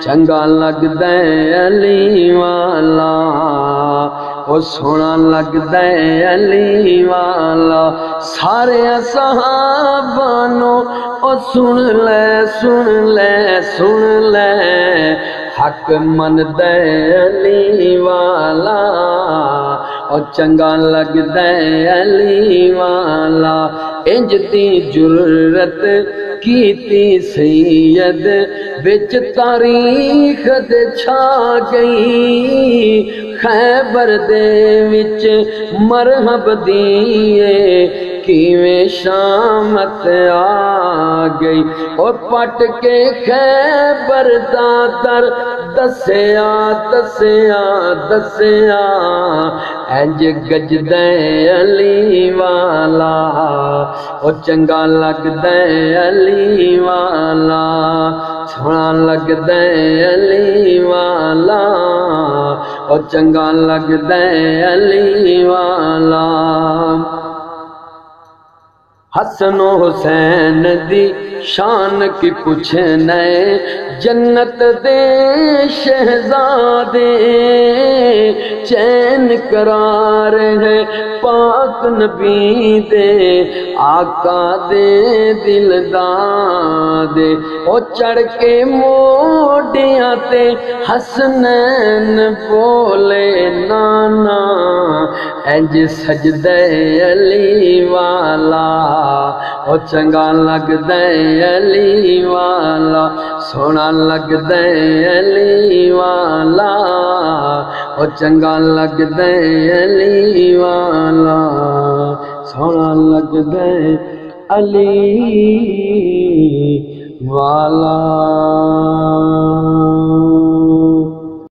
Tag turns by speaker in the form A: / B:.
A: ਚੰਗਾ ਲੱਗਦਾ ਅਲੀ ਵਾਲਾ ਉਹ ਸੋਹਣਾ ਲੱਗਦਾ ਅਲੀ ਵਾਲਾ ਸਾਰੇ ਸਹਾਬਾ ਨੂੰ ਉਹ ਸੁਣ ਲੈ ਸੁਣ ਲੈ ਸੁਣ ਲੈ ਹੱਕ ਮੰਨਦਾ ਅਲੀ ਵਾਲਾ और चंगा लगदा अली वाला इंज ज़रूरत की ती सैयद, बिच तारीख दे छा गई। खैबर दे विच मरहब दिए, किवें शामत आ गई। और पट के खैबर दर, दसिया दसिया, दसया। ਇੰਜ ਗੱਜਦਾ ਅਲੀ ਵਾਲਾ ਉਹ ਚੰਗਾ ਲੱਗਦਾ ਅਲੀ ਵਾਲਾ ਸੋਹਣਾ ਲੱਗਦਾ ਅਲੀ ਵਾਲਾ ਉਹ ਚੰਗਾ ਲੱਗਦਾ ਅਲੀ ਵਾਲਾ हसन हुसैन दी शान की पुछने जन्नत दे शहजादे चैन करार है, पाक नबी दे, आका दे, दिलदार दे। ओ चढ़ के मोडिया ते हसनैन बोले, नाना इंज सजदे अली वाला। ओ चंगा लगदा अली वाला, सोना लगदा अली वाला। ओ चंगा लगद अली वाला सोना लगद अली वाला